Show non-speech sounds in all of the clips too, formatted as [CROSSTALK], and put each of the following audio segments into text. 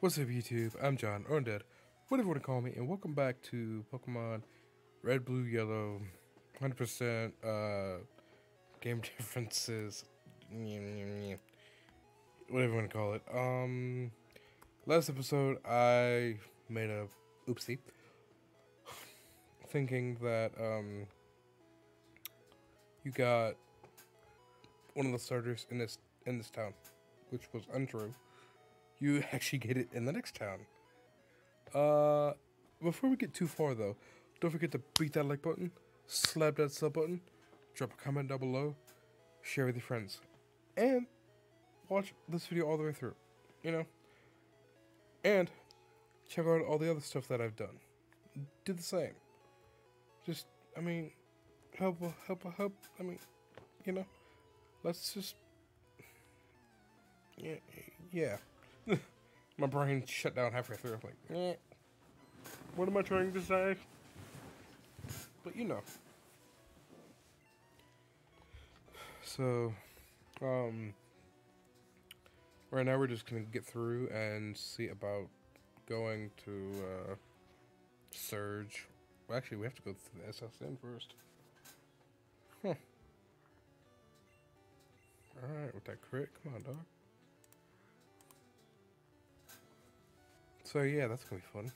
What's up, YouTube? I'm John, or Undead, whatever you want to call me, and welcome back to Pokemon Red, Blue, Yellow, 100% uh, game [LAUGHS] differences, whatever you want to call it. Um, last episode, I made a oopsie, thinking that um, you got one of the starters in this in this town, which was untrue you [LAUGHS] actually get it in the next town. Uh, before we get too far though, don't forget to beat that like button, slap that sub button, drop a comment down below, share with your friends, and watch this video all the way through. You know, and check out all the other stuff that I've done. Do the same. Just, I mean, help, help, help. I mean, you know, let's just, yeah, yeah. [LAUGHS] My brain shut down halfway through. I'm like, eh. What am I trying to say? But you know. So, um, right now we're just gonna get through and see about going to uh, Surge. Well, actually, we have to go through the SS Anne first. Huh. Alright, with that crit. Come on, dog. So yeah, that's gonna be fun.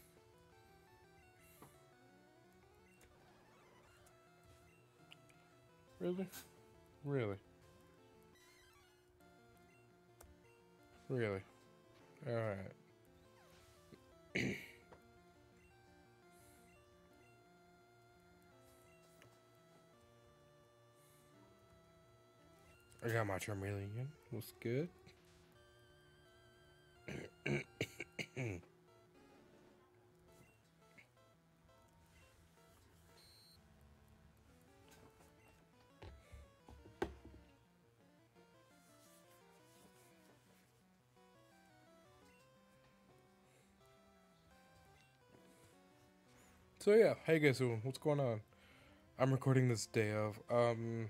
Really? Really? Really? Alright. I got my Charmeleon. What's good? [CLEARS THROAT] So yeah, hey guys? What's going on? I'm recording this day of um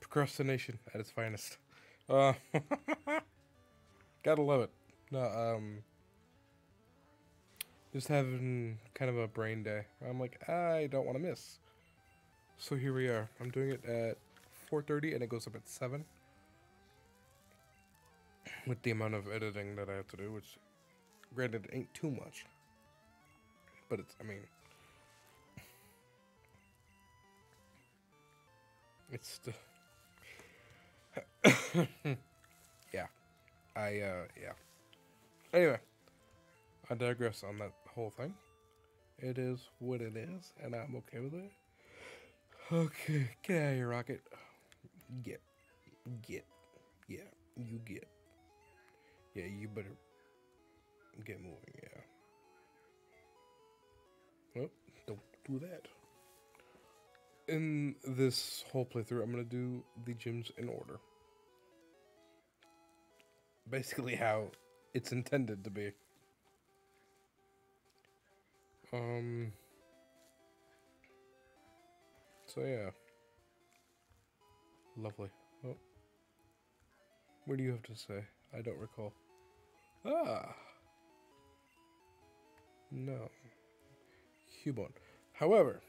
procrastination at its finest. Uh [LAUGHS] gotta love it. No, um just having kind of a brain day. I'm like, I don't want to miss. So here we are. I'm doing it at 4:30 and it goes up at 7. With the amount of editing that I have to do, which Granted, it ain't too much. But it's, I mean... It's the... [COUGHS] yeah. I, uh, yeah. Anyway. I digress on that whole thing. It is what it is, and I'm okay with it. Okay, get out of here, Rocket. Get. Get. Yeah, you get. Yeah, you better get moving, yeah. Well, don't do that. In this whole playthrough, I'm going to do the gyms in order. Basically how it's intended to be. Um... So yeah. Lovely. Oh. What do you have to say? I don't recall. Ah! No. Cubone. However,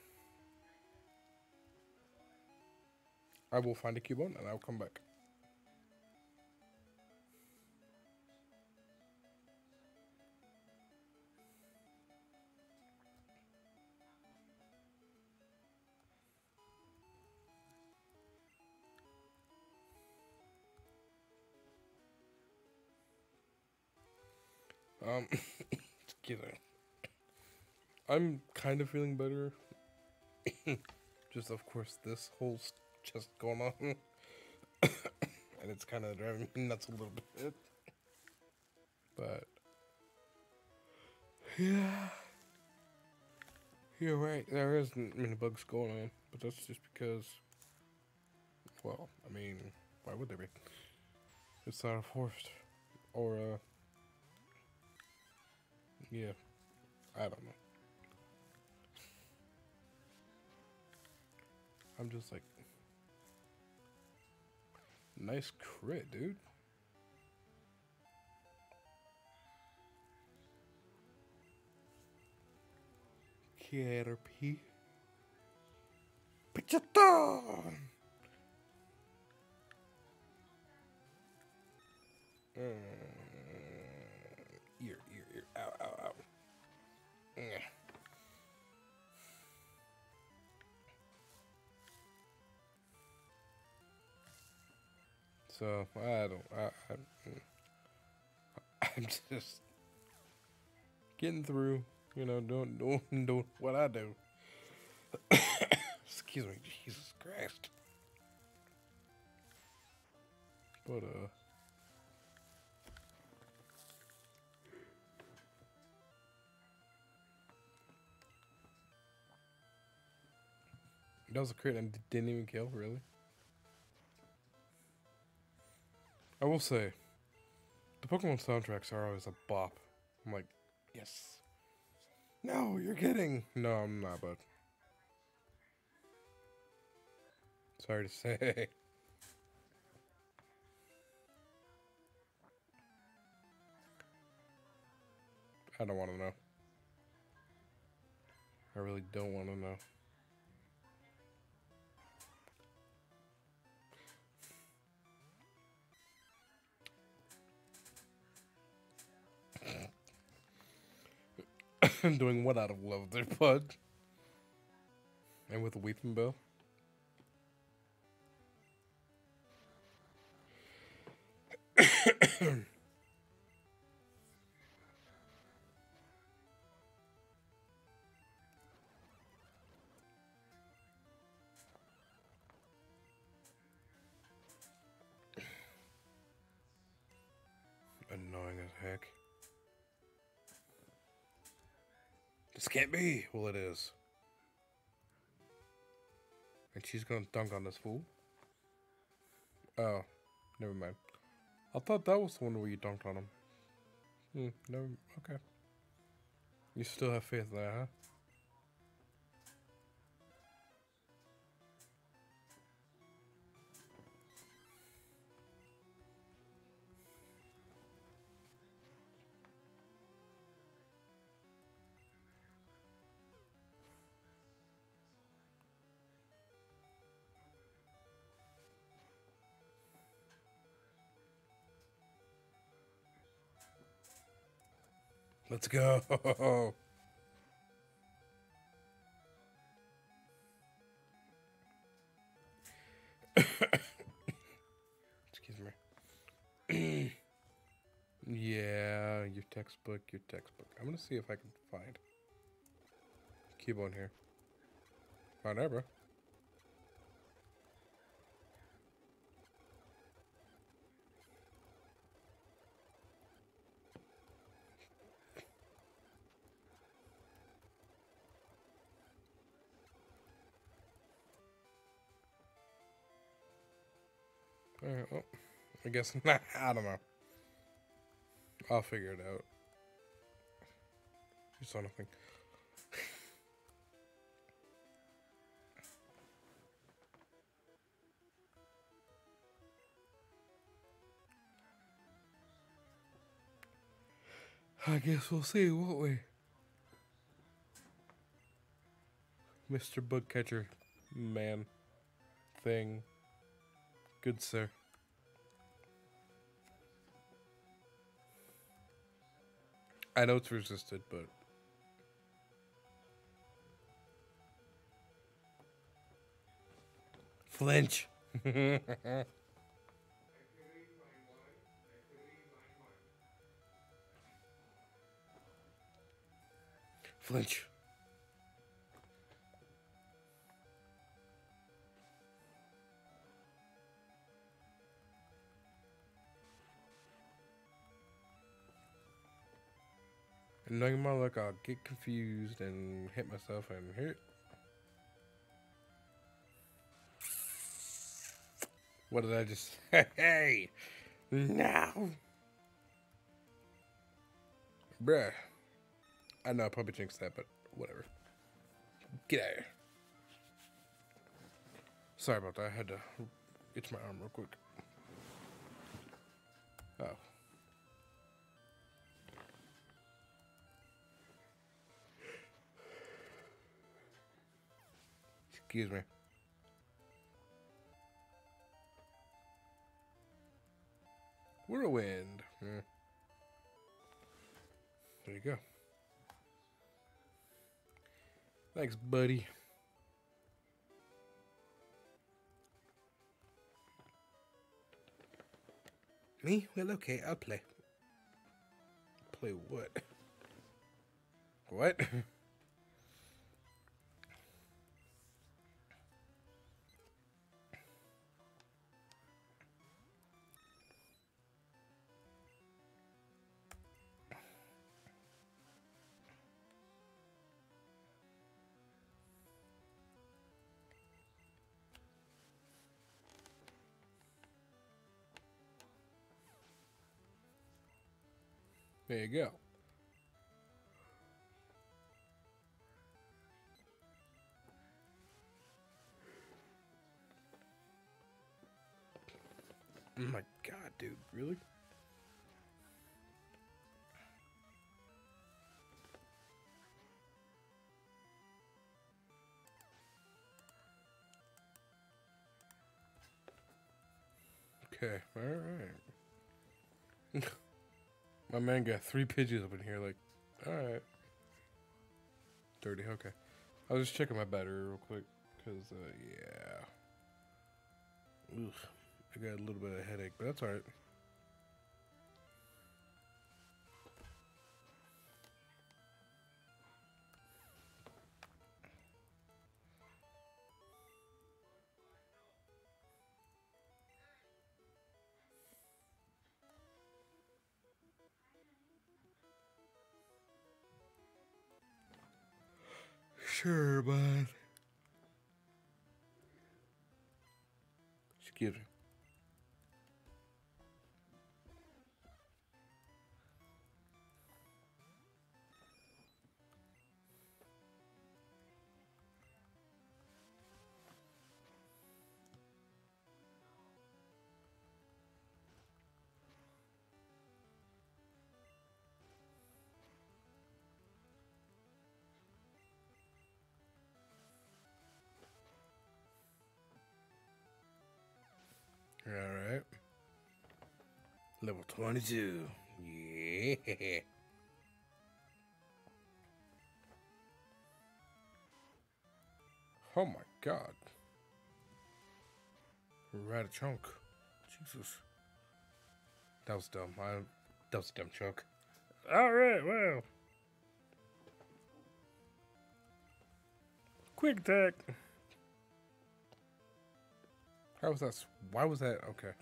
I will find a Cubone and I'll come back. Um, [COUGHS] me. I'm kind of feeling better. [COUGHS] just, of course, this whole just going on. [COUGHS] and it's kind of driving me nuts a little bit. But, yeah. You're right, there isn't many bugs going on. But that's just because, well, I mean, why would there be? It's not a. Or, yeah, I don't know. I'm just like, nice crit, dude. Caterpie. Pichata! Uh, mm, ear, ear, ear. Ow, ow, ow. Yeah. So I don't. I, I, [LAUGHS] I'm just getting through. You know, doing doing doing what I do. [COUGHS] Excuse me, Jesus Christ. But uh. That was a crit and didn't even kill, really. I will say, the Pokemon soundtracks are always a bop. I'm like, yes. No, you're kidding. No, I'm not, but. Sorry to say. [LAUGHS] I don't want to know. I really don't want to know. [LAUGHS] doing what out of love there, bud? And with a Weepinbell? [COUGHS] [COUGHS] Annoying as heck. This can't be. Well, it is. And she's gonna dunk on this fool. Oh, never mind. I thought that was the one where you dunked on him. Hmm, no, okay. You still have faith there, huh? Let's go. [COUGHS] Excuse me. [COUGHS] yeah, your textbook, your textbook. I'm gonna see if I can find Cubone here. Whatever. Guess [LAUGHS] not. I don't know. I'll figure it out. You saw nothing. [SIGHS] I guess we'll see, won't we? Mr. Bugcatcher man thing. Good sir. I know it's resisted, but flinch. [LAUGHS] flinch. Knowing my luck, I'll get confused and hit myself and hit. What did I just [LAUGHS] Hey! Now! Bruh. I know I probably jinxed that, but whatever. Get out here. Sorry about that. I had to itch my arm real quick. Oh. Excuse me. Whirlwind. Hmm. There you go. Thanks, buddy. Me? Well, okay, I'll play. Play what? [LAUGHS] What? [LAUGHS] There you go. Oh my god, dude, really? My man got three pigeons up in here, like, alright. 30, okay. I was just checking my battery real quick, because, uh, yeah. Ugh. I got a little bit of a headache, but that's alright. Sure, but Excuse me. Level 22. Yeah. Oh my god. Right a chunk. Jesus. That was dumb. I, that was a dumb chunk. All right, well. Quick attack. How was that? Why was that? Okay.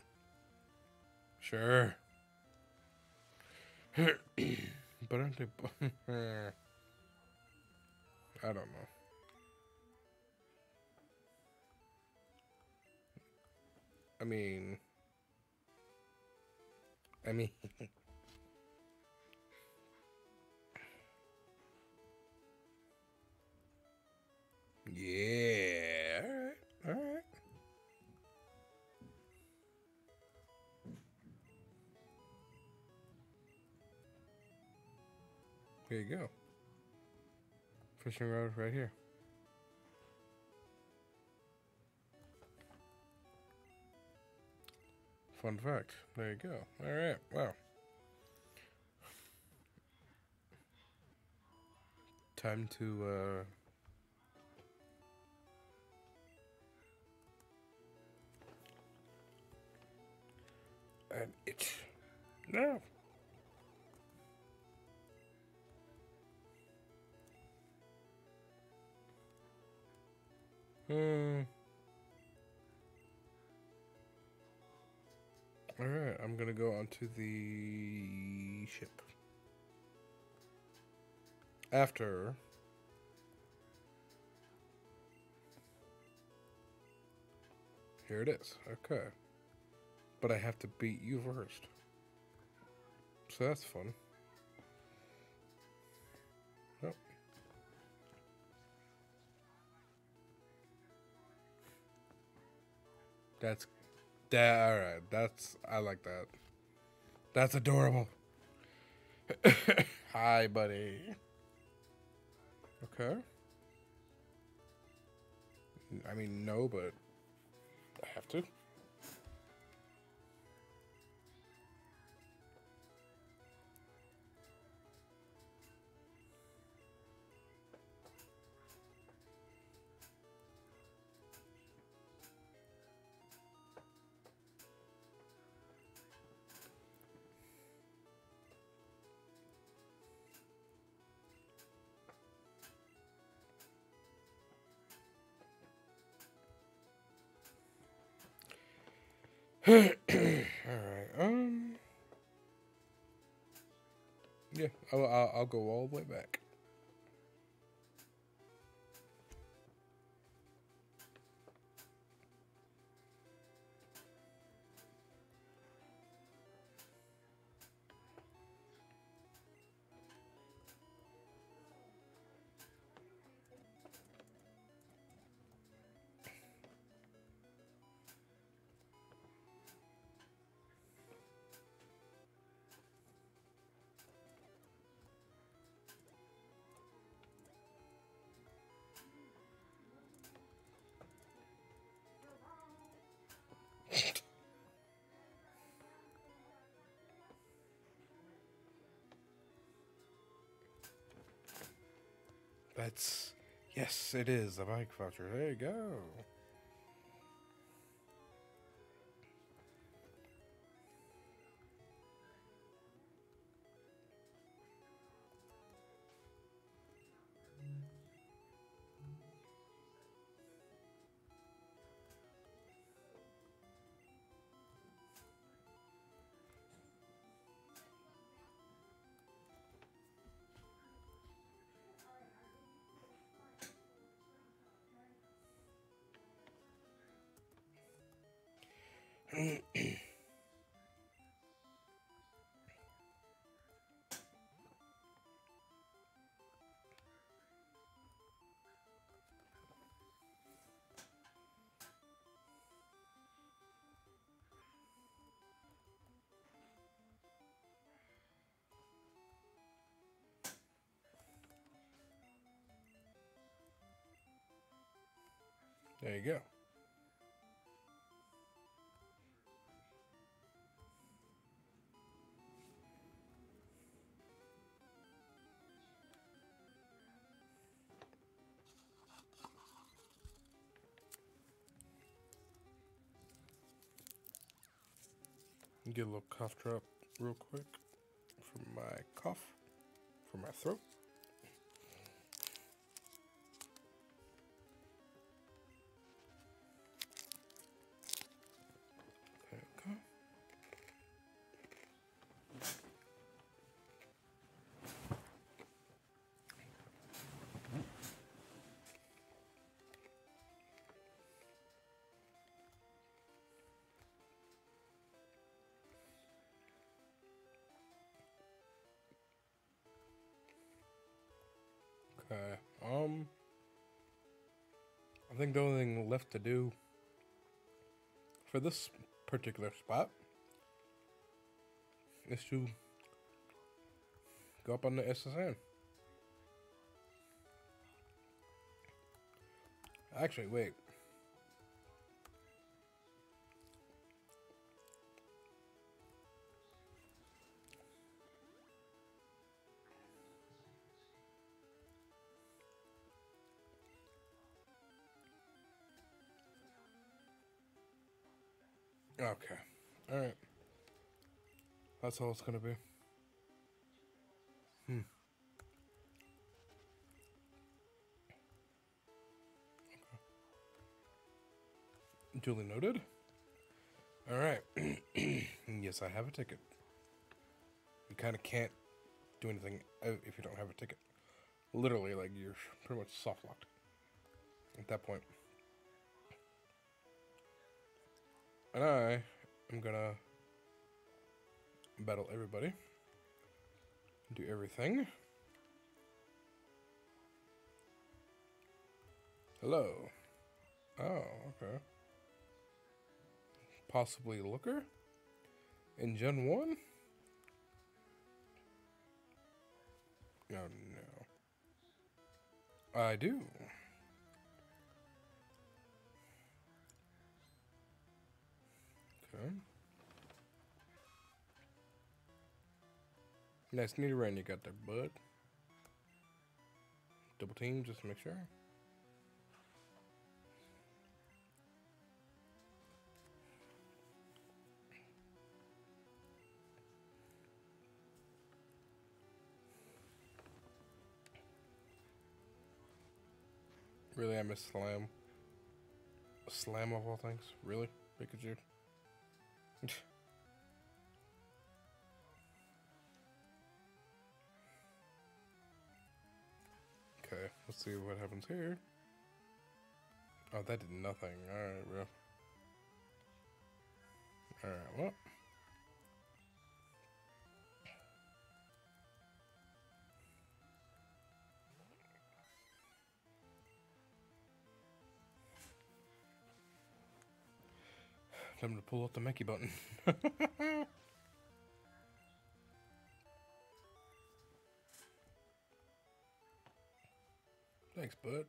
Sure. [CLEARS THROAT] but aren't they? [LAUGHS] I don't know. I mean, I mean, [LAUGHS] yeah. There you go. Fishing rod right here. Fun fact. There you go. All right. Wow. Time to uh an itch. No. Hmm. All right, I'm gonna go onto the ship. After here it is. Okay, but I have to beat you first, so that's fun. That's that. All right. That's I like that. That's adorable. [COUGHS] Hi, buddy. Okay. I mean, no, but I have to. All right. Um. Yeah, I'll, I'll, I'll go all the way back. That's yes, it is a bike voucher. There you go. There you go. Get a little cough drop real quick from my cough, from my throat. I think the only thing left to do for this particular spot is to go up on the SS Anne. Actually, wait. Okay. All right. That's all it's gonna be. Hmm. Duly noted. All right. [CLEARS THROAT] yes, I have a ticket. You kind of can't do anything if you don't have a ticket. Literally, like you're pretty much soft locked at that point. And I am gonna battle everybody. Do everything. Hello. Oh, okay. Possibly Looker? In Gen 1? Oh no. I do. Okay. Nice neat run you got there, bud. Double team just to make sure. Really, I miss Slam. Slam of all things? Really? Pikachu? [LAUGHS] okay, let's see what happens here. Oh, that did nothing. Alright, bro. Alright, well. Time to pull out the Mickey button. [LAUGHS] Thanks, bud.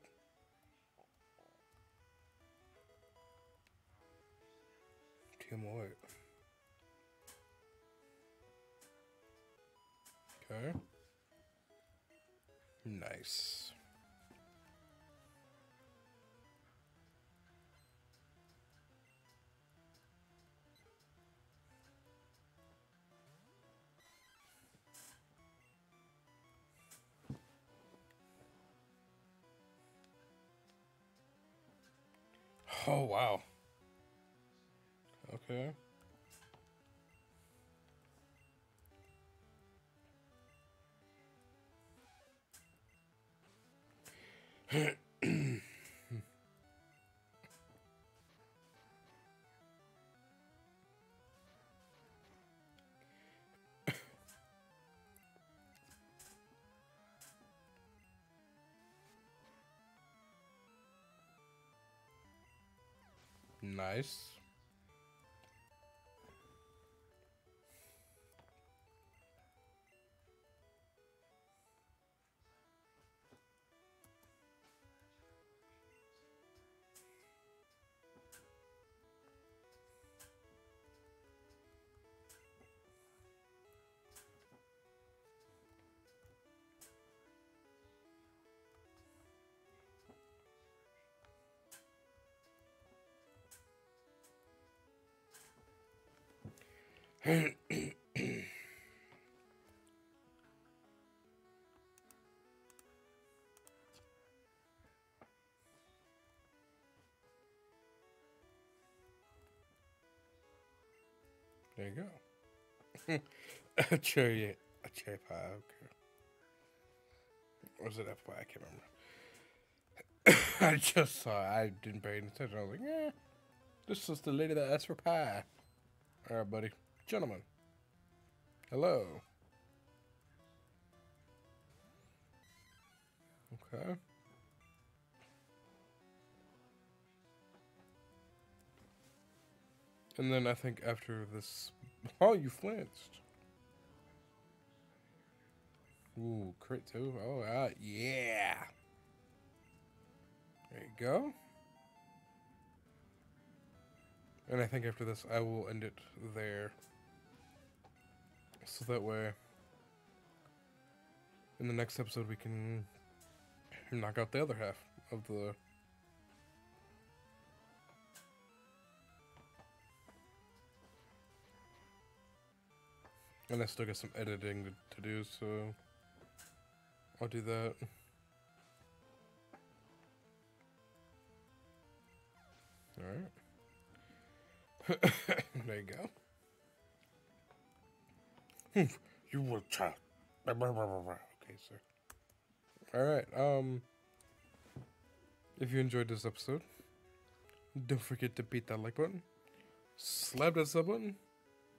Tim White. Okay. Nice. Oh, wow. Okay. [LAUGHS] nice. [COUGHS] There you go. [COUGHS] a cherry, a cherry pie. Okay. Was it apple pie? I can't remember. [COUGHS] I just saw. It. I didn't pay any attention. I was like, yeah, this is the lady that asked for pie. All right, buddy, gentlemen. Hello. Okay. And then I think after this, [LAUGHS] oh, you flinched. Ooh, crit too. Oh, uh, yeah. There you go. And I think after this, I will end it there. So that way, in the next episode, we can knock out the other half of the And I still got some editing to, to do, so I'll do that. Alright. [LAUGHS] there you go. You were child. Okay, sir. Alright, um if you enjoyed this episode, don't forget to beat that like button, slap that sub button,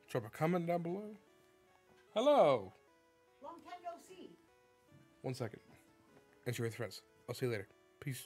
drop a comment down below. Hello. Long time no see. One second. Enjoy with friends. I'll see you later. Peace.